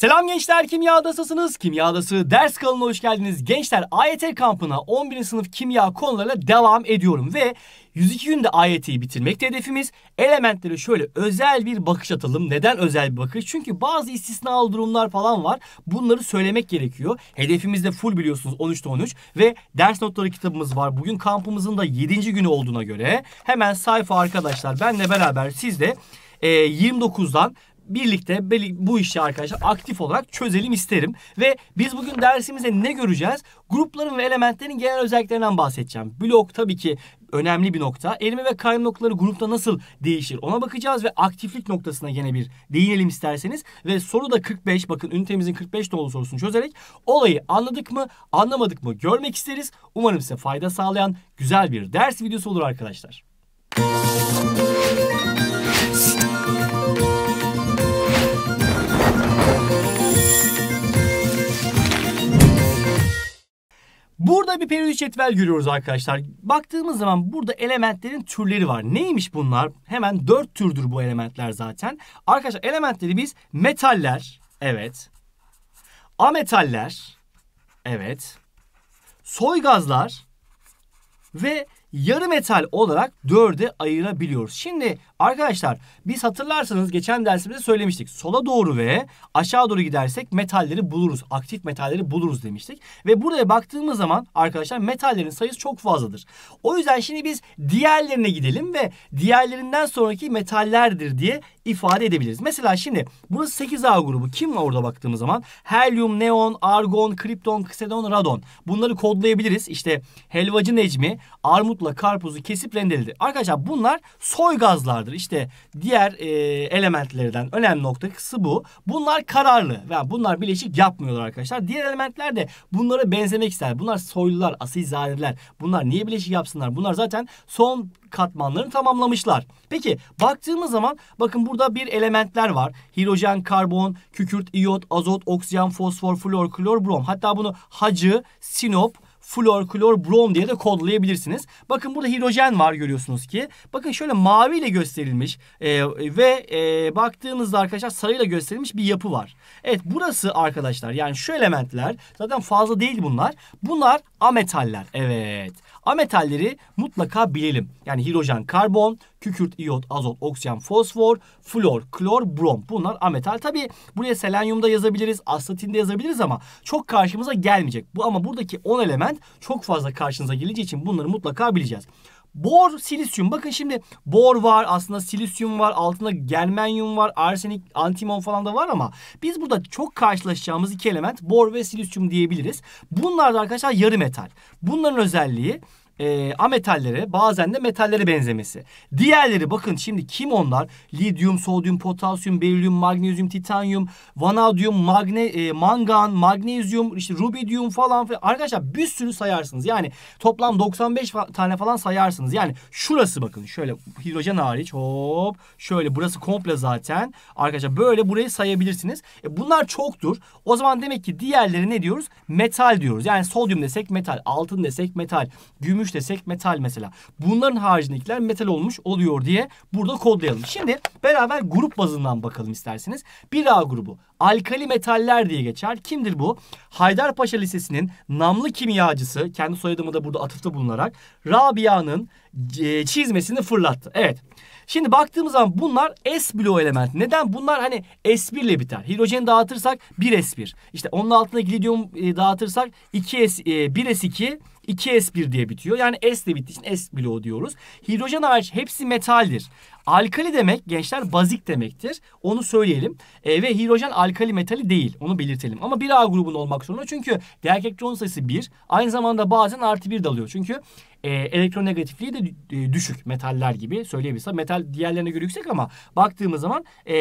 Selam gençler kimyadasısınız. Kimyadası ders kanalına hoş geldiniz. Gençler AYT kampına 11. sınıf kimya konularıyla devam ediyorum ve 102 günde AYT'yi bitirmekte hedefimiz. Elementlere şöyle özel bir bakış atalım. Neden özel bir bakış? Çünkü bazı istisnalı durumlar falan var. Bunları söylemek gerekiyor. Hedefimiz de full biliyorsunuz 13'te 13 ve ders notları kitabımız var. Bugün kampımızın da 7. günü olduğuna göre hemen sayfa arkadaşlar benle beraber siz de e, 29'dan birlikte bu işi arkadaşlar aktif olarak çözelim isterim. Ve biz bugün dersimizde ne göreceğiz? Grupların ve elementlerin genel özelliklerinden bahsedeceğim. Blok tabii ki önemli bir nokta. Erime ve kaynama noktaları grupta nasıl değişir ona bakacağız ve aktiflik noktasına yine bir değinelim isterseniz. Ve soru da 45 bakın ünitemizin 45 dolu sorusunu çözerek olayı anladık mı anlamadık mı görmek isteriz. Umarım size fayda sağlayan güzel bir ders videosu olur arkadaşlar. Burada bir periyodik cetvel görüyoruz arkadaşlar. Baktığımız zaman burada elementlerin türleri var. Neymiş bunlar? Hemen dört türdür bu elementler zaten. Arkadaşlar elementleri biz metaller, evet. Ametaller, evet. Soy gazlar ve yarı metal olarak dörde ayırabiliyoruz. Şimdi arkadaşlar biz hatırlarsanız geçen dersimizde söylemiştik. Sola doğru ve aşağı doğru gidersek metalleri buluruz. Aktif metalleri buluruz demiştik. Ve buraya baktığımız zaman arkadaşlar metallerin sayısı çok fazladır. O yüzden şimdi biz diğerlerine gidelim ve diğerlerinden sonraki metallerdir diye ifade edebiliriz. Mesela şimdi burası 8A grubu. Kim var orada baktığımız zaman? Helyum, neon, argon, kripton, ksedon, radon. Bunları kodlayabiliriz. İşte helvacı necmi, armutla karpuzu kesip rendeledi. Arkadaşlar bunlar soy gazlardır. İşte diğer e, elementlerden önemli noktası bu. Bunlar kararlı. Yani bunlar bileşik yapmıyorlar arkadaşlar. Diğer elementler de bunlara benzemek ister. Bunlar soylular, asilzadeler. Bunlar niye bileşik yapsınlar? Bunlar zaten son katmanlarını tamamlamışlar. Peki baktığımız zaman bakın burada bir elementler var. Hidrojen, karbon, kükürt, iyot, azot, oksijen, fosfor, flor, klor, brom. Hatta bunu hacı, sinop, flor, klor, brom diye de kodlayabilirsiniz. Bakın burada hidrojen var görüyorsunuz ki. Bakın şöyle mavi ile gösterilmiş e, ve e, baktığınızda arkadaşlar sarıyla gösterilmiş bir yapı var. Evet burası arkadaşlar yani şu elementler zaten fazla değil bunlar. Bunlar ametaller. Evet. Ametalleri mutlaka bilelim. Yani hidrojen, karbon, kükürt, iyot, azot, oksijen, fosfor, flor, klor, brom. Bunlar ametal. Tabi buraya selenyum da yazabiliriz, astatin de yazabiliriz ama çok karşımıza gelmeyecek. Bu ama buradaki 10 element çok fazla karşınıza geleceği için bunları mutlaka bileceğiz. Bor, silisyum. Bakın şimdi bor var, aslında silisyum var, altında germanyum var, arsenik, antimon falan da var ama biz burada çok karşılaşacağımız iki element bor ve silisyum diyebiliriz. Bunlar da arkadaşlar yarı metal. Bunların özelliği e, ametallere bazen de metallere benzemesi. Diğerleri bakın şimdi kim onlar? Lityum, sodyum, potasyum, berilyum, magnezyum, titanyum, vanadyum, magne, e, mangan, magnezyum, işte rubidium falan filan. Arkadaşlar bir sürü sayarsınız. Yani toplam 95 tane falan sayarsınız. Yani şurası bakın şöyle hidrojen hariç hop şöyle burası komple zaten. Arkadaşlar böyle burayı sayabilirsiniz. E, bunlar çoktur. O zaman demek ki diğerleri ne diyoruz? Metal diyoruz. Yani sodyum desek metal, altın desek metal, gümüş gümüş desek metal mesela. Bunların haricindekiler metal olmuş oluyor diye burada kodlayalım. Şimdi beraber grup bazından bakalım isterseniz. 1A grubu alkali metaller diye geçer. Kimdir bu? Haydarpaşa Lisesi'nin namlı kimyacısı kendi soyadımı da burada atıfta bulunarak Rabia'nın e, çizmesini fırlattı. Evet. Şimdi baktığımız zaman bunlar S bloğu element. Neden? Bunlar hani S1 ile biter. Hidrojeni dağıtırsak 1S1. İşte onun altına lityum e, dağıtırsak 2S, 1S2 2S1 diye bitiyor. Yani S de bittiği için S bloğu diyoruz. Hidrojen hariç hepsi metaldir. Alkali demek gençler bazik demektir. Onu söyleyelim. E, ve hidrojen alkali metali değil. Onu belirtelim. Ama 1A grubunda olmak zorunda. Çünkü elektron sayısı 1. Aynı zamanda bazen artı 1 de alıyor. Çünkü e, elektronegatifliği de e, düşük metaller gibi söyleyebilirsem. Metal diğerlerine göre yüksek ama baktığımız zaman e,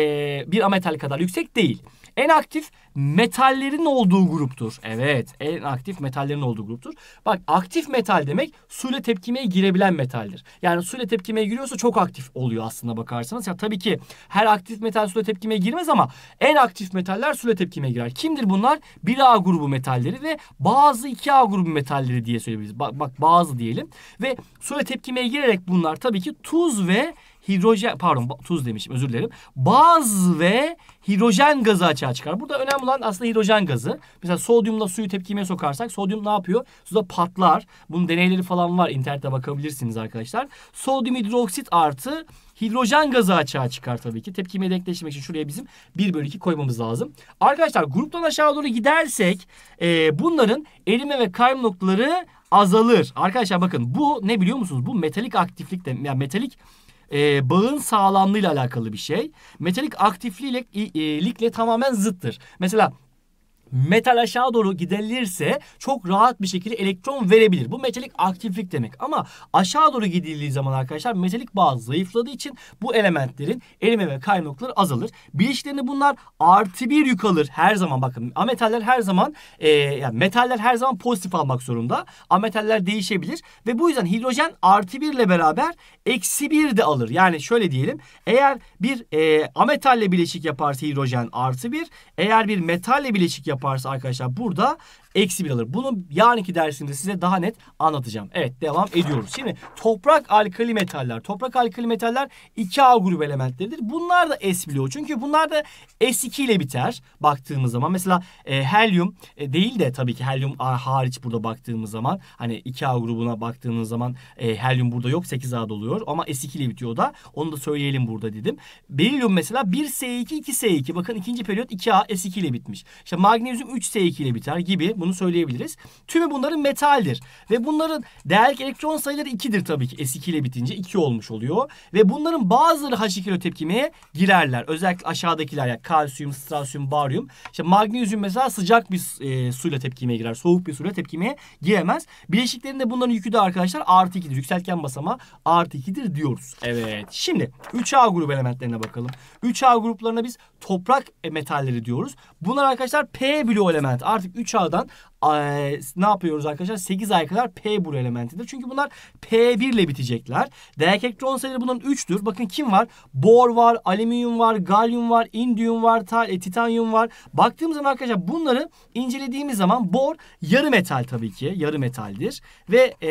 bir ametal kadar yüksek değil. En aktif metallerin olduğu gruptur. Evet en aktif metallerin olduğu gruptur. Bak aktif metal demek suyla tepkimeye girebilen metaldir. Yani suyla tepkimeye giriyorsa çok aktif oluyor aslında bakarsanız. Ya tabii ki her aktif metal suyla tepkimeye girmez ama en aktif metaller suyla tepkimeye girer. Kimdir bunlar? 1A grubu metalleri ve bazı 2A grubu metalleri diye söyleyebiliriz. Bak, bak bazı diyelim. Ve suyla tepkimeye girerek bunlar tabii ki tuz ve hidrojen pardon tuz demişim özür dilerim. Baz ve hidrojen gazı açığa çıkar. Burada önemli olan aslında hidrojen gazı. Mesela sodyumla suyu tepkimeye sokarsak sodyum ne yapıyor? Suda patlar. Bunun deneyleri falan var. İnternette bakabilirsiniz arkadaşlar. Sodyum hidroksit artı hidrojen gazı açığa çıkar tabii ki. Tepkimeye denkleştirmek için şuraya bizim 1 bölü 2 koymamız lazım. Arkadaşlar gruptan aşağı doğru gidersek e, bunların erime ve kaym noktaları azalır. Arkadaşlar bakın bu ne biliyor musunuz? Bu metalik aktiflik de yani metalik e, bağın sağlamlığıyla alakalı bir şey. Metalik aktifliğiyle e, tamamen zıttır. Mesela metal aşağı doğru gidilirse çok rahat bir şekilde elektron verebilir. Bu metalik aktiflik demek. Ama aşağı doğru gidildiği zaman arkadaşlar metalik bağ zayıfladığı için bu elementlerin erime ve kayma azalır. Bileşiklerinde bunlar artı bir yük alır her zaman. Bakın ametaller her zaman e, yani metaller her zaman pozitif almak zorunda. Ametaller değişebilir ve bu yüzden hidrojen artı bir ile beraber eksi bir de alır. Yani şöyle diyelim eğer bir e, ametalle bileşik yaparsa hidrojen artı bir eğer bir metalle bileşik yaparsa yaparsa arkadaşlar burada eksi bir alır. Bunu yarınki dersimde size daha net anlatacağım. Evet devam ediyoruz. Şimdi toprak alkali metaller. Toprak alkali metaller 2A grubu elementleridir. Bunlar da S bloğu. Çünkü bunlar da S2 ile biter baktığımız zaman. Mesela e, helyum e, değil de tabii ki helyum hariç burada baktığımız zaman hani 2A grubuna baktığımız zaman e, helyum burada yok 8A'da oluyor ama S2 ile bitiyor da. Onu da söyleyelim burada dedim. Berilyum mesela 1S2 2S2 bakın ikinci periyot 2A S2 ile bitmiş. İşte magnezyum 3S2 ile biter gibi bunu söyleyebiliriz. Tümü bunların metaldir. Ve bunların değerlik elektron sayıları 2'dir tabii ki. S2 ile bitince 2 olmuş oluyor. Ve bunların bazıları H2 tepkimeye girerler. Özellikle aşağıdakiler ya kalsiyum, strasyum, baryum. İşte magnezyum mesela sıcak bir e, suyla tepkimeye girer. Soğuk bir suyla tepkimeye giremez. Bileşiklerinde bunların yükü de arkadaşlar artı 2'dir. Yükseltgen basama artı 2'dir diyoruz. Evet. Şimdi 3A grubu elementlerine bakalım. 3A gruplarına biz toprak metalleri diyoruz. Bunlar arkadaşlar P bloğu element. Artık 3A'dan ne yapıyoruz arkadaşlar? 8 ay kadar P bulu elementidir. Çünkü bunlar P1 ile bitecekler. Değerli elektron sayıları bunların 3'tür. Bakın kim var? Bor var, alüminyum var, galyum var, indium var, e, titanyum var. Baktığımız zaman arkadaşlar bunları incelediğimiz zaman bor yarı metal tabii ki. Yarı metaldir. Ve e,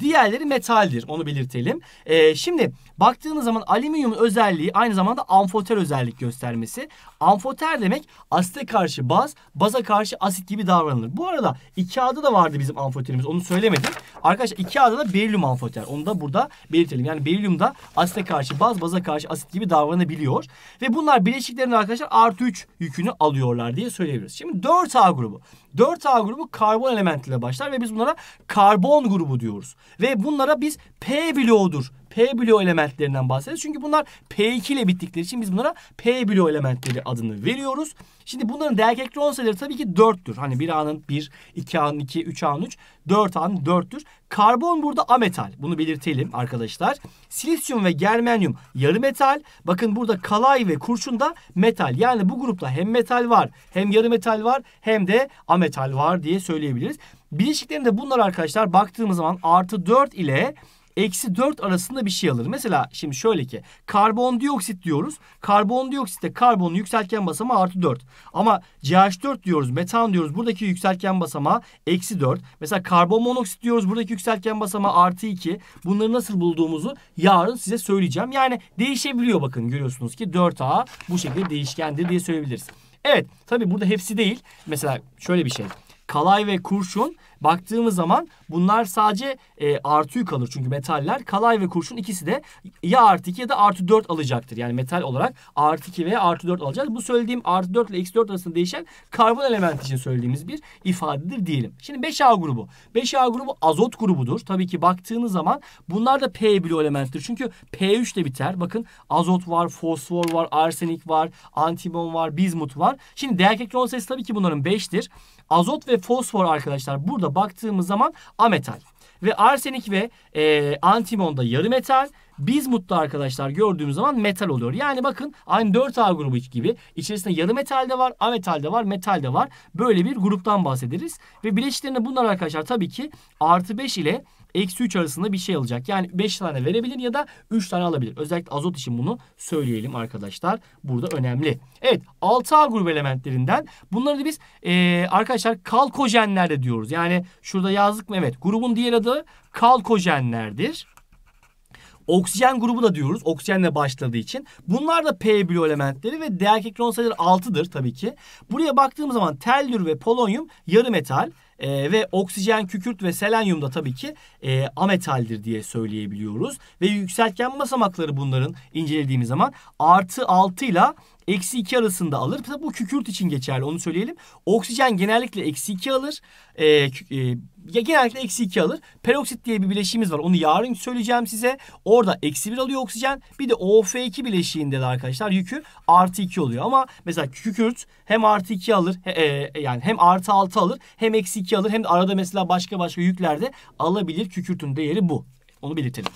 diğerleri metaldir. Onu belirtelim. E, şimdi baktığımız zaman alüminyumun özelliği aynı zamanda amfoter özellik göstermesi. Amfoter demek asite karşı baz, baza karşı asit gibi davranılır. Bu arada 2A'da da vardı bizim amfoterimiz. Onu söylemedim. Arkadaşlar 2A'da da berilyum amfoter. Onu da burada belirtelim. Yani berilyum da asite karşı baz, baza karşı asit gibi davranabiliyor. Ve bunlar bileşiklerinde arkadaşlar artı 3 yükünü alıyorlar diye söyleyebiliriz. Şimdi 4A grubu. 4A grubu karbon elementiyle başlar ve biz bunlara karbon grubu diyoruz. Ve bunlara biz P bloğudur P bloğu elementlerinden bahsederiz. Çünkü bunlar P2 ile bittikleri için biz bunlara P bloğu elementleri adını veriyoruz. Şimdi bunların değerli elektron sayıları tabii ki 4'tür. Hani 1A'nın 1, 2A'nın 2, 3A'nın 3, 4A'nın 4'tür. Karbon burada ametal. Bunu belirtelim arkadaşlar. Silisyum ve germanyum yarı metal. Bakın burada kalay ve kurşun da metal. Yani bu grupta hem metal var, hem yarı metal var, hem de ametal var diye söyleyebiliriz. Bileşiklerinde bunlar arkadaşlar baktığımız zaman artı 4 ile eksi 4 arasında bir şey alır. Mesela şimdi şöyle ki karbondioksit diyoruz. Karbondioksitte karbonun yükseltgen basamağı artı 4. Ama CH4 diyoruz, metan diyoruz. Buradaki yükseltgen basamağı eksi 4. Mesela karbon monoksit diyoruz. Buradaki yükseltgen basamağı artı 2. Bunları nasıl bulduğumuzu yarın size söyleyeceğim. Yani değişebiliyor bakın görüyorsunuz ki 4A bu şekilde değişkendir diye söyleyebiliriz. Evet tabi burada hepsi değil. Mesela şöyle bir şey. Kalay ve kurşun baktığımız zaman bunlar sadece e, artı yük alır. Çünkü metaller kalay ve kurşun ikisi de ya artı 2 ya da artı 4 alacaktır. Yani metal olarak artı 2 veya artı 4 alacağız. Bu söylediğim artı 4 ile eksi 4 arasında değişen karbon element için söylediğimiz bir ifadedir diyelim. Şimdi 5A grubu. 5A grubu azot grubudur. Tabii ki baktığınız zaman bunlar da P bloğu elementtir. Çünkü P3 ile biter. Bakın azot var, fosfor var, arsenik var, antimon var, bizmut var. Şimdi değer elektron sayısı tabii ki bunların 5'tir. Azot ve fosfor arkadaşlar burada baktığımız zaman ametal. Ve arsenik ve e, antimon da yarı metal. Bizmut da arkadaşlar gördüğümüz zaman metal oluyor. Yani bakın aynı 4A grubu gibi içerisinde yarı metal de var, ametal de var, metal de var. Böyle bir gruptan bahsederiz. Ve bileşiklerinde bunlar arkadaşlar tabii ki artı 5 ile eksi 3 arasında bir şey alacak. Yani 5 tane verebilir ya da 3 tane alabilir. Özellikle azot için bunu söyleyelim arkadaşlar. Burada önemli. Evet 6A grubu elementlerinden bunları da biz e, arkadaşlar kalkojenler de diyoruz. Yani şurada yazdık mı? Evet grubun diğer adı kalkojenlerdir. Oksijen grubu da diyoruz. Oksijenle başladığı için. Bunlar da P bloğu elementleri ve değer elektron sayıları 6'dır tabii ki. Buraya baktığımız zaman tellür ve polonyum yarı metal. E, ve oksijen, kükürt ve selenyum da tabii ki e, ametaldir diye söyleyebiliyoruz. Ve yükseltgen basamakları bunların incelediğimiz zaman artı 6 ile eksi 2 arasında alır. Tabii bu kükürt için geçerli onu söyleyelim. Oksijen genellikle eksi 2 alır. E, e, genellikle eksi 2 alır. Peroksit diye bir bileşiğimiz var. Onu yarın söyleyeceğim size. Orada eksi 1 alıyor oksijen. Bir de OF2 bileşiğinde de arkadaşlar yükü artı 2 oluyor. Ama mesela kükürt hem artı 2 alır e, yani hem artı 6 alır hem eksi 2 alır. Hem de arada mesela başka başka yüklerde alabilir. Kükürtün değeri bu. Onu belirtelim.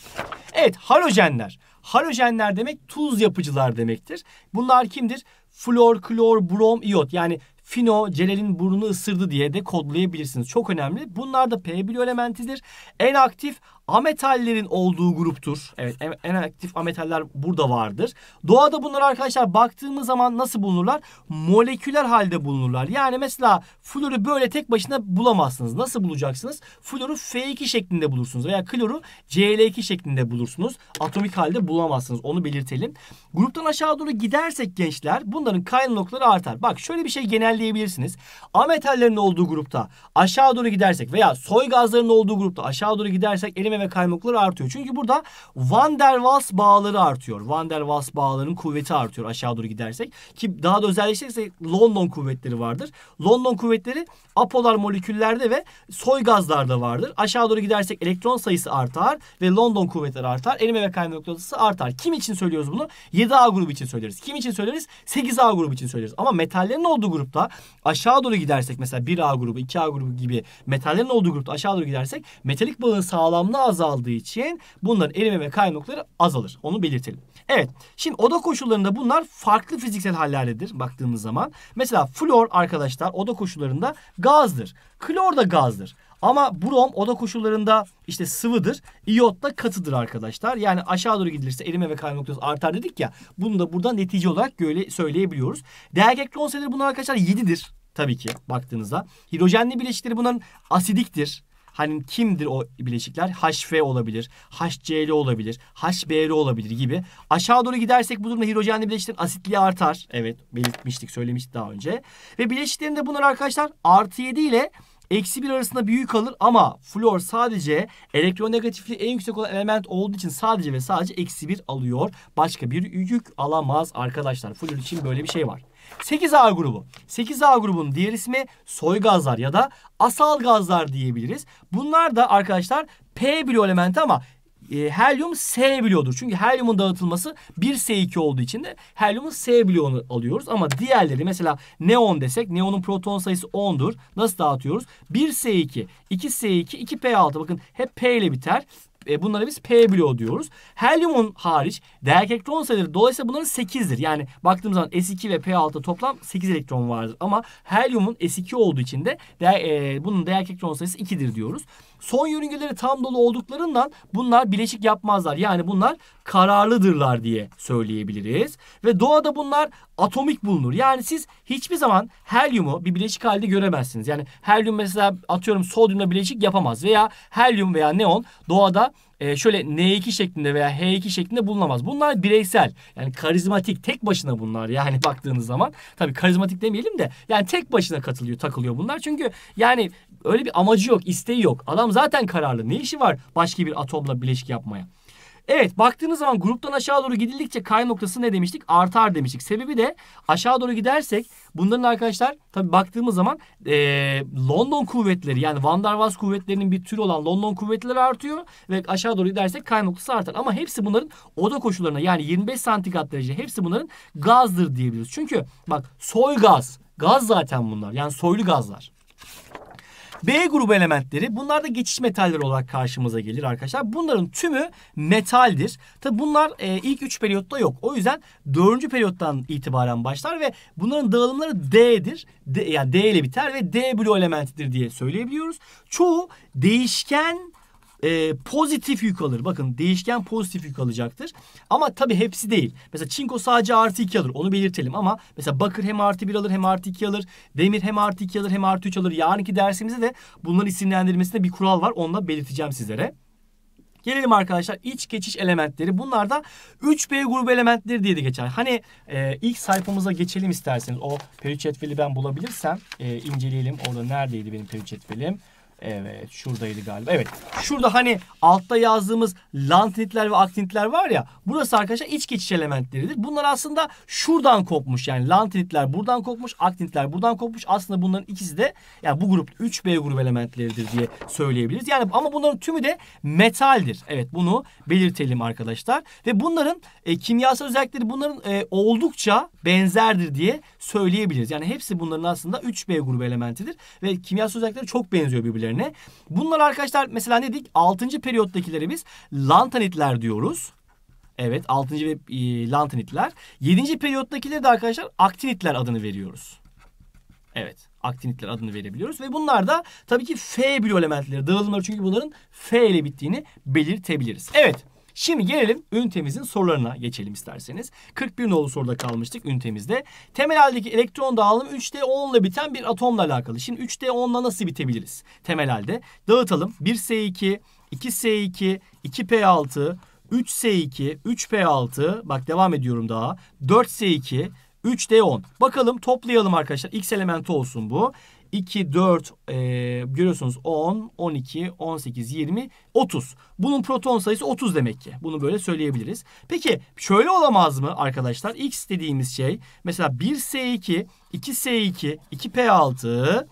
Evet halojenler. Halojenler demek tuz yapıcılar demektir. Bunlar kimdir? Flor, klor, brom, iot. Yani Fino Celal'in burnunu ısırdı diye de kodlayabilirsiniz. Çok önemli. Bunlar da P elementidir. En aktif ametallerin olduğu gruptur. Evet en aktif ametaller burada vardır. Doğada bunlar arkadaşlar baktığımız zaman nasıl bulunurlar? Moleküler halde bulunurlar. Yani mesela floru böyle tek başına bulamazsınız. Nasıl bulacaksınız? Floru F2 şeklinde bulursunuz veya kloru Cl2 şeklinde bulursunuz. Atomik halde bulamazsınız. Onu belirtelim. Gruptan aşağı doğru gidersek gençler bunların kaynama noktaları artar. Bak şöyle bir şey genelleyebilirsiniz. Ametallerin olduğu grupta aşağı doğru gidersek veya soy gazlarının olduğu grupta aşağı doğru gidersek ve kaymakları artıyor. Çünkü burada Van der Waals bağları artıyor. Van der Waals bağlarının kuvveti artıyor aşağı doğru gidersek. Ki daha da özelleştirirse London kuvvetleri vardır. London kuvvetleri apolar moleküllerde ve soy gazlarda vardır. Aşağı doğru gidersek elektron sayısı artar ve London kuvvetleri artar. Erime ve kayma noktası artar. Kim için söylüyoruz bunu? 7A grubu için söyleriz. Kim için söyleriz? 8A grubu için söyleriz. Ama metallerin olduğu grupta aşağı doğru gidersek mesela 1A grubu, 2A grubu gibi metallerin olduğu grupta aşağı doğru gidersek metalik bağın sağlamlığı azaldığı için bunların erime ve kayma noktaları azalır. Onu belirtelim. Evet. Şimdi oda koşullarında bunlar farklı fiziksel hallerdedir baktığımız zaman. Mesela flor arkadaşlar oda koşullarında gazdır. Klor da gazdır. Ama brom oda koşullarında işte sıvıdır. İyot da katıdır arkadaşlar. Yani aşağı doğru gidilirse erime ve kayma noktası artar dedik ya. Bunu da buradan netice olarak böyle söyleyebiliyoruz. Değer elektron sayıları bunlar arkadaşlar 7'dir. Tabii ki baktığınızda. Hidrojenli bileşikleri bunların asidiktir. Hani kimdir o bileşikler? HF olabilir, HCl olabilir, HBr olabilir gibi. Aşağı doğru gidersek bu durumda hidrojenli bileşiklerin asitliği artar. Evet belirtmiştik, söylemiştik daha önce. Ve bileşiklerinde bunlar arkadaşlar artı 7 ile Eksi bir arasında büyük kalır ama flor sadece elektronegatifliği en yüksek olan element olduğu için sadece ve sadece eksi bir alıyor. Başka bir yük alamaz arkadaşlar. Flor için böyle bir şey var. 8A grubu. 8A grubunun diğer ismi soy gazlar ya da asal gazlar diyebiliriz. Bunlar da arkadaşlar P bloğu elementi ama e, helyum S bloğudur. Çünkü helyumun dağıtılması 1S2 olduğu için de helyumun S bloğunu alıyoruz. Ama diğerleri mesela neon desek neonun proton sayısı 10'dur. Nasıl dağıtıyoruz? 1S2, 2S2, 2P6 bakın hep P ile biter. E, bunlara biz P bloğu diyoruz. Helyumun hariç değer elektron sayıları dolayısıyla bunların 8'dir. Yani baktığımız zaman S2 ve P6 toplam 8 elektron vardır. Ama helyumun S2 olduğu için de değer, e, bunun değer elektron sayısı 2'dir diyoruz. Son yörüngeleri tam dolu olduklarından bunlar bileşik yapmazlar. Yani bunlar kararlıdırlar diye söyleyebiliriz. Ve doğada bunlar atomik bulunur. Yani siz hiçbir zaman helyumu bir bileşik halde göremezsiniz. Yani helyum mesela atıyorum sodyumla bileşik yapamaz. Veya helyum veya neon doğada e, şöyle N2 şeklinde veya H2 şeklinde bulunamaz. Bunlar bireysel. Yani karizmatik tek başına bunlar yani baktığınız zaman. Tabii karizmatik demeyelim de yani tek başına katılıyor takılıyor bunlar. Çünkü yani öyle bir amacı yok, isteği yok. Adam zaten kararlı. Ne işi var başka bir atomla bileşik yapmaya? Evet baktığınız zaman gruptan aşağı doğru gidildikçe kay noktası ne demiştik? Artar demiştik. Sebebi de aşağı doğru gidersek bunların arkadaşlar tabi baktığımız zaman e, London kuvvetleri yani Van der Waals kuvvetlerinin bir türü olan London kuvvetleri artıyor ve aşağı doğru gidersek kay noktası artar. Ama hepsi bunların oda koşullarına yani 25 santigrat derece hepsi bunların gazdır diyebiliriz. Çünkü bak soy gaz gaz zaten bunlar yani soylu gazlar. B grubu elementleri bunlar da geçiş metaller olarak karşımıza gelir arkadaşlar. Bunların tümü metaldir. Tabi bunlar e, ilk 3 periyotta yok. O yüzden 4. periyottan itibaren başlar ve bunların dağılımları D'dir. D, yani D ile biter ve D bloğu elementidir diye söyleyebiliyoruz. Çoğu değişken e, pozitif yük alır. Bakın değişken pozitif yük alacaktır. Ama tabii hepsi değil. Mesela çinko sadece artı 2 alır. Onu belirtelim ama mesela bakır hem artı 1 alır hem artı 2 alır. Demir hem artı 2 alır hem artı 3 alır. Yarınki dersimizde de bunların isimlendirilmesinde bir kural var. Onu da belirteceğim sizlere. Gelelim arkadaşlar iç geçiş elementleri. Bunlar da 3B grubu elementleri diye de geçer. Hani e, ilk sayfamıza geçelim isterseniz. O periyot cetveli ben bulabilirsem e, inceleyelim. Orada neredeydi benim periyot cetvelim? Evet şuradaydı galiba. Evet şurada hani altta yazdığımız lantinitler ve aktinitler var ya. Burası arkadaşlar iç geçiş elementleridir. Bunlar aslında şuradan kopmuş. Yani lantinitler buradan kopmuş. Aktinitler buradan kopmuş. Aslında bunların ikisi de yani bu grup 3B grup elementleridir diye söyleyebiliriz. Yani ama bunların tümü de metaldir. Evet bunu belirtelim arkadaşlar. Ve bunların e, kimyasal özellikleri bunların e, oldukça benzerdir diye söyleyebiliriz. Yani hepsi bunların aslında 3B grubu elementidir. Ve kimyasal özellikleri çok benziyor birbirlerine birbirlerine. Bunlar arkadaşlar mesela ne dedik? 6. periyottakileri biz lantanitler diyoruz. Evet 6. ve e, lantanitler. 7. periyottakileri de arkadaşlar aktinitler adını veriyoruz. Evet aktinitler adını verebiliyoruz. Ve bunlar da tabii ki F elementleri dağılımları çünkü bunların F ile bittiğini belirtebiliriz. Evet. Şimdi gelelim ünitemizin sorularına geçelim isterseniz. 41 nolu soruda kalmıştık ünitemizde. Temel haldeki elektron dağılımı 3D 10 ile biten bir atomla alakalı. Şimdi 3D 10 ile nasıl bitebiliriz? Temel halde. Dağıtalım. 1S2, 2S2, 2P6, 3S2, 3P6. Bak devam ediyorum daha. 4S2, 3D10. Bakalım toplayalım arkadaşlar. X elementi olsun bu. 2, 4 e, görüyorsunuz 10, 12, 18, 20, 30. Bunun proton sayısı 30 demek ki. Bunu böyle söyleyebiliriz. Peki şöyle olamaz mı arkadaşlar? X dediğimiz şey mesela 1S2, 2S2, 2P6,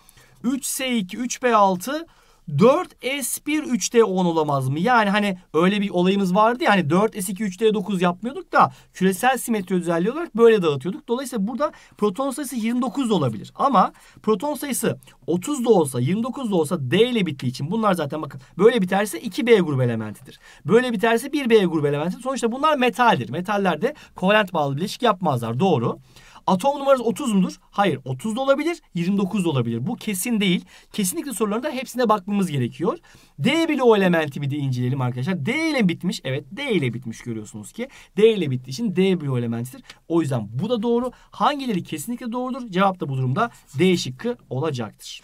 3S2, 3P6 4S1 3D 10 olamaz mı? Yani hani öyle bir olayımız vardı ya hani 4S2 3D 9 yapmıyorduk da küresel simetri özelliği olarak böyle dağıtıyorduk. Dolayısıyla burada proton sayısı 29 da olabilir. Ama proton sayısı 30 da olsa 29 da olsa D ile bittiği için bunlar zaten bakın böyle biterse 2B grubu elementidir. Böyle biterse 1B grubu elementidir. Sonuçta bunlar metaldir. Metallerde kovalent bağlı bileşik yapmazlar. Doğru. Atom numarası 30 mudur? Hayır 30 da olabilir 29 da olabilir. Bu kesin değil. Kesinlikle sorularında hepsine bakmamız gerekiyor. D bile o elementi bir de inceleyelim arkadaşlar. D ile bitmiş. Evet D ile bitmiş görüyorsunuz ki. D ile bittiği için D bile o elementidir. O yüzden bu da doğru. Hangileri kesinlikle doğrudur? Cevap da bu durumda D şıkkı olacaktır.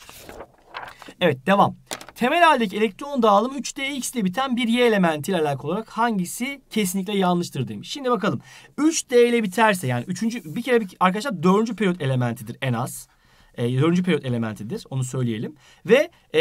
Evet devam. Temel haldeki elektron dağılımı 3dx ile biten bir y elementi ile alakalı olarak hangisi kesinlikle yanlıştır demiş. Şimdi bakalım. 3d ile biterse yani üçüncü bir kere bir, arkadaşlar dördüncü periyot elementidir en az e, dördüncü periyot elementidir. Onu söyleyelim. Ve e,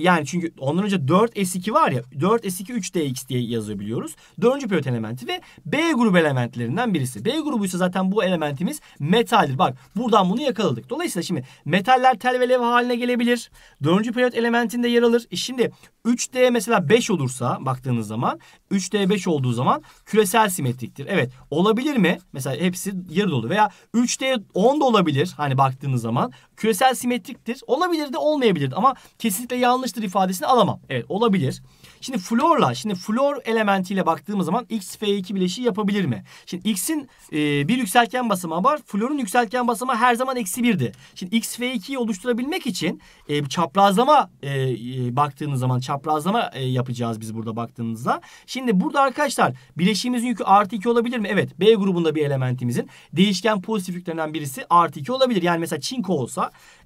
yani çünkü ondan önce 4S2 var ya 4S2 3DX diye yazabiliyoruz. Dördüncü periyot elementi ve B grubu elementlerinden birisi. B grubuysa zaten bu elementimiz metaldir. Bak buradan bunu yakaladık. Dolayısıyla şimdi metaller tel ve levha haline gelebilir. Dördüncü periyot elementinde yer alır. E şimdi 3D mesela 5 olursa baktığınız zaman 3D 5 olduğu zaman küresel simetriktir. Evet olabilir mi? Mesela hepsi yarı dolu veya 3D 10 da olabilir. Hani baktığınız zaman küresel simetriktir. Olabilir de olmayabilir ama kesinlikle yanlıştır ifadesini alamam. Evet olabilir. Şimdi florla, şimdi flor elementiyle baktığımız zaman X F2 bileşiği yapabilir mi? Şimdi X'in e, bir yükseltgen basamağı var. Florun yükseltgen basamağı her zaman eksi birdi. Şimdi X F2'yi oluşturabilmek için e, çaprazlama e, e, baktığınız zaman çaprazlama e, yapacağız biz burada baktığınızda. Şimdi burada arkadaşlar bileşiğimizin yükü artı 2 olabilir mi? Evet. B grubunda bir elementimizin değişken pozitif yüklerinden birisi artı 2 olabilir. Yani mesela çinko olsa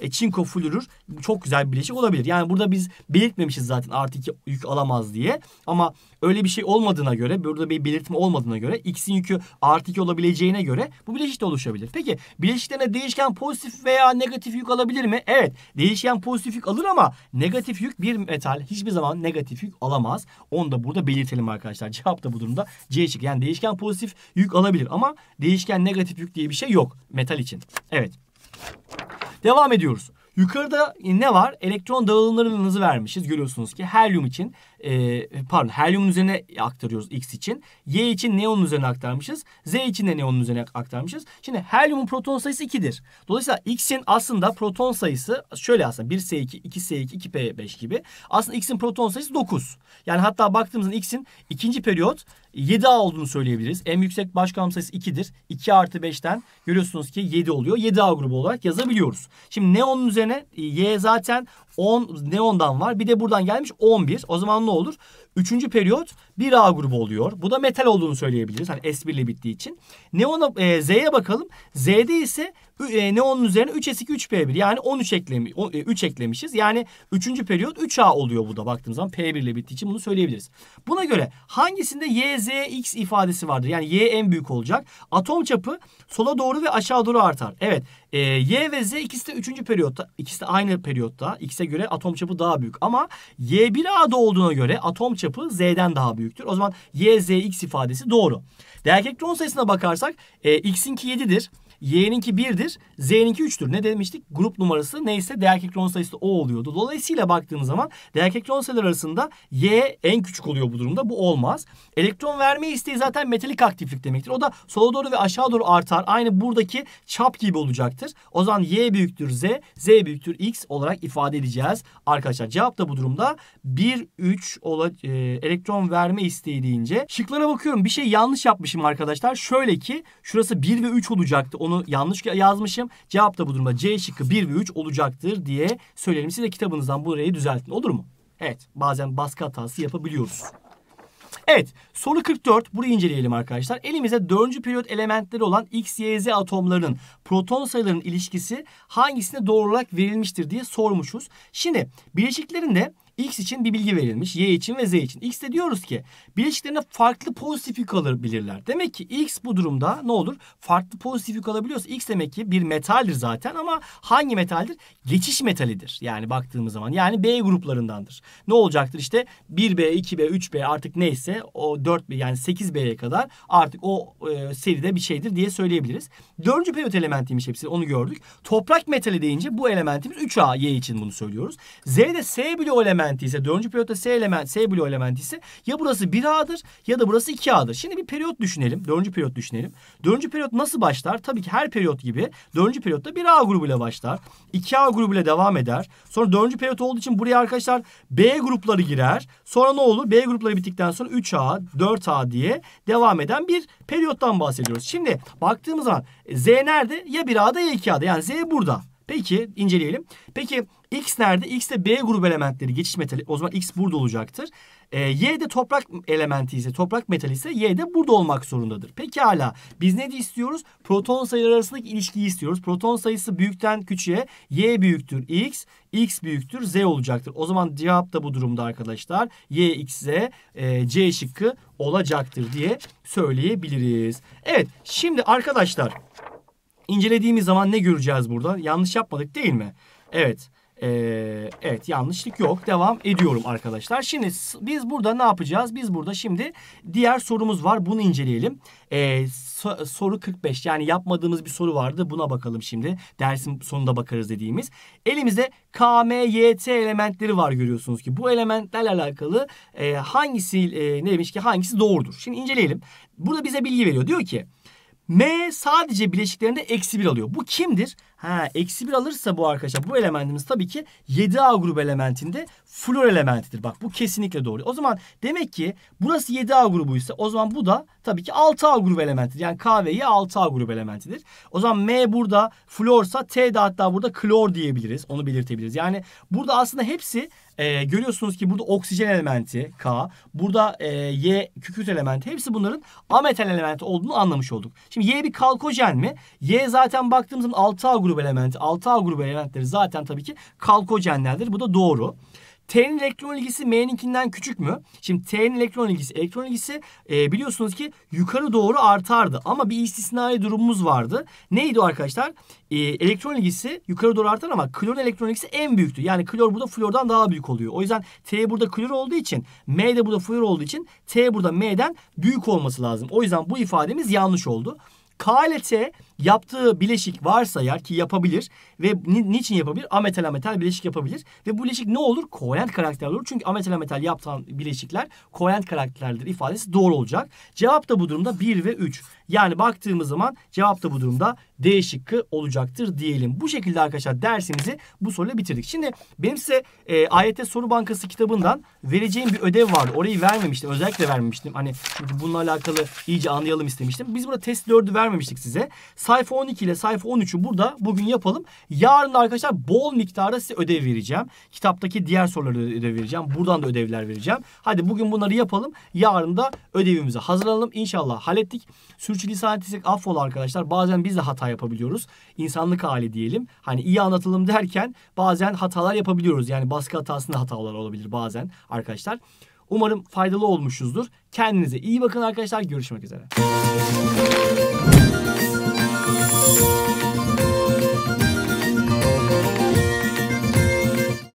e, çinko florür çok güzel bir bileşik olabilir. Yani burada biz belirtmemişiz zaten artı 2 yük alamaz diye. Ama öyle bir şey olmadığına göre, burada bir belirtme olmadığına göre, x'in yükü artı 2 olabileceğine göre bu bileşik de oluşabilir. Peki bileşiklerine değişken pozitif veya negatif yük alabilir mi? Evet. Değişken pozitif yük alır ama negatif yük bir metal hiçbir zaman negatif yük alamaz. Onu da burada belirtelim arkadaşlar. Cevap da bu durumda C şıkkı. Yani değişken pozitif yük alabilir ama değişken negatif yük diye bir şey yok metal için. Evet. Devam ediyoruz. Yukarıda ne var? Elektron dağılımlarının hızı vermişiz. Görüyorsunuz ki helyum için e, pardon helyumun üzerine aktarıyoruz X için. Y için neonun üzerine aktarmışız. Z için de neonun üzerine aktarmışız. Şimdi helyumun proton sayısı 2'dir. Dolayısıyla X'in aslında proton sayısı şöyle aslında 1S2, 2S2, 2P5 gibi. Aslında X'in proton sayısı 9. Yani hatta baktığımızda X'in ikinci periyot 7A olduğunu söyleyebiliriz. En yüksek başkanım sayısı 2'dir. 2 artı 5'ten görüyorsunuz ki 7 oluyor. 7A grubu olarak yazabiliyoruz. Şimdi neonun üzerine Y zaten 10 neondan var. Bir de buradan gelmiş 11. O zaman ne olur? Üçüncü periyot bir A grubu oluyor. Bu da metal olduğunu söyleyebiliriz. Hani S1 ile bittiği için. Neon'a e, Z'ye bakalım. Z'de ise e, neonun üzerine 3s2 3p1 yani 13 eklemi, 3 eklemişiz. Yani 3. periyot 3a oluyor bu da baktığımız zaman P1 ile bittiği için bunu söyleyebiliriz. Buna göre hangisinde y, x ifadesi vardır? Yani y en büyük olacak. Atom çapı sola doğru ve aşağı doğru artar. Evet e, y ve z ikisi de 3. periyotta. İkisi de aynı periyotta. X'e göre atom çapı daha büyük. Ama y1a'da olduğuna göre atom çapı z'den daha büyüktür. O zaman y, x ifadesi doğru. Değerli elektron sayısına bakarsak e, x'inki 7'dir. Y'ninki 1'dir. Z'ninki 3'tür. Ne demiştik? Grup numarası neyse değer elektron sayısı o oluyordu. Dolayısıyla baktığımız zaman değer elektron sayıları arasında Y en küçük oluyor bu durumda. Bu olmaz. Elektron verme isteği zaten metalik aktiflik demektir. O da sola doğru ve aşağı doğru artar. Aynı buradaki çap gibi olacaktır. O zaman Y büyüktür Z, Z büyüktür X olarak ifade edeceğiz. Arkadaşlar cevap da bu durumda 1, 3 ola, e, elektron verme isteği deyince. Şıklara bakıyorum. Bir şey yanlış yapmışım arkadaşlar. Şöyle ki şurası 1 ve 3 olacaktı onu yanlış yazmışım. Cevap da bu durumda C şıkkı 1 ve 3 olacaktır diye söyleyelim. Siz de kitabınızdan burayı düzeltin olur mu? Evet bazen baskı hatası yapabiliyoruz. Evet soru 44 burayı inceleyelim arkadaşlar. Elimizde 4. periyot elementleri olan X, Y, Z atomlarının proton sayılarının ilişkisi hangisine doğru olarak verilmiştir diye sormuşuz. Şimdi bileşiklerinde X için bir bilgi verilmiş. Y için ve Z için. X'te diyoruz ki bileşiklerine farklı pozitif yük alabilirler. Demek ki X bu durumda ne olur? Farklı pozitif yük alabiliyorsa X demek ki bir metaldir zaten ama hangi metaldir? Geçiş metalidir. Yani baktığımız zaman. Yani B gruplarındandır. Ne olacaktır? İşte 1B, 2B, 3B artık neyse o 4B yani 8B'ye kadar artık o e, seride bir şeydir diye söyleyebiliriz. Dördüncü periyot elementiymiş hepsi onu gördük. Toprak metali deyince bu elementimiz 3A, Y için bunu söylüyoruz. Z'de S bloğu element elementi ise dördüncü periyotta S element, S bloğu elementi ise ya burası 1A'dır ya da burası 2A'dır. Şimdi bir periyot düşünelim. Dördüncü periyot düşünelim. Dördüncü periyot nasıl başlar? Tabii ki her periyot gibi dördüncü periyotta 1A grubuyla başlar. 2A grubuyla devam eder. Sonra dördüncü periyot olduğu için buraya arkadaşlar B grupları girer. Sonra ne olur? B grupları bittikten sonra 3A, 4A diye devam eden bir periyottan bahsediyoruz. Şimdi baktığımız zaman Z nerede? Ya 1A'da ya 2A'da. Yani Z burada. Peki inceleyelim. Peki X nerede? X de B grubu elementleri geçiş metali. O zaman X burada olacaktır. E, y de toprak elementi ise toprak metali ise Y de burada olmak zorundadır. Peki hala biz ne istiyoruz? Proton sayıları arasındaki ilişkiyi istiyoruz. Proton sayısı büyükten küçüğe Y büyüktür X, X büyüktür Z olacaktır. O zaman cevap da bu durumda arkadaşlar. Y, X, Z, e, C şıkkı olacaktır diye söyleyebiliriz. Evet şimdi arkadaşlar incelediğimiz zaman ne göreceğiz burada? Yanlış yapmadık değil mi? Evet. Ee, evet yanlışlık yok. Devam ediyorum arkadaşlar. Şimdi biz burada ne yapacağız? Biz burada şimdi diğer sorumuz var. Bunu inceleyelim. Ee, so soru 45 yani yapmadığımız bir soru vardı. Buna bakalım şimdi. Dersin sonunda bakarız dediğimiz. Elimizde K, M, Y, T elementleri var görüyorsunuz ki. Bu elementlerle alakalı e, hangisi e, ne demiş ki hangisi doğrudur? Şimdi inceleyelim. Burada bize bilgi veriyor. Diyor ki M sadece bileşiklerinde eksi 1 alıyor. Bu kimdir? Ha, eksi 1 alırsa bu arkadaşlar bu elementimiz tabii ki 7A grubu elementinde flor elementidir. Bak bu kesinlikle doğru. O zaman demek ki burası 7A grubuysa o zaman bu da tabii ki 6A grubu elementidir. Yani K ve Y 6A grubu elementidir. O zaman M burada florsa T de hatta burada klor diyebiliriz. Onu belirtebiliriz. Yani burada aslında hepsi e, görüyorsunuz ki burada oksijen elementi K, burada e, Y kükürt elementi hepsi bunların ametal elementi olduğunu anlamış olduk. Şimdi Y bir kalkojen mi? Y zaten baktığımız zaman 6A grubu elementi. 6A grubu elementleri zaten tabii ki kalkojenlerdir. Bu da doğru. T'nin elektron ilgisi M'ninkinden küçük mü? Şimdi T'nin elektron ilgisi, elektron ilgisi e, biliyorsunuz ki yukarı doğru artardı. Ama bir istisnai durumumuz vardı. Neydi o arkadaşlar? E, elektron ilgisi yukarı doğru artar ama klor elektron ilgisi en büyüktü. Yani klor burada flordan daha büyük oluyor. O yüzden T burada klor olduğu için, M de burada flor olduğu için T burada M'den büyük olması lazım. O yüzden bu ifademiz yanlış oldu. K ile T yaptığı bileşik varsa eğer ki yapabilir ve ni, niçin yapabilir? Ametal ametal bileşik yapabilir ve bu bileşik ne olur? Kovalent karakterli olur. Çünkü ametal ametal yapılan bileşikler kovalent karakterlidir ifadesi doğru olacak. Cevap da bu durumda 1 ve 3. Yani baktığımız zaman cevap da bu durumda D şıkkı olacaktır diyelim. Bu şekilde arkadaşlar dersimizi bu soruyla bitirdik. Şimdi benim size e, AYT Soru Bankası kitabından vereceğim bir ödev vardı. Orayı vermemiştim. Özellikle vermemiştim. Hani çünkü bununla alakalı iyice anlayalım istemiştim. Biz burada test 4'ü vermemiştik size sayfa 12 ile sayfa 13'ü burada bugün yapalım. Yarın da arkadaşlar bol miktarda size ödev vereceğim. Kitaptaki diğer soruları ödev vereceğim. Buradan da ödevler vereceğim. Hadi bugün bunları yapalım. Yarın da ödevimizi hazırlanalım. İnşallah hallettik. Sürçülisan etsek affola arkadaşlar. Bazen biz de hata yapabiliyoruz. İnsanlık hali diyelim. Hani iyi anlatılım derken bazen hatalar yapabiliyoruz. Yani baskı hatasında hatalar olabilir bazen arkadaşlar. Umarım faydalı olmuşuzdur. Kendinize iyi bakın arkadaşlar. Görüşmek üzere.